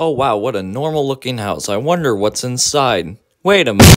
Oh wow, what a normal looking house. I wonder what's inside. Wait a minute.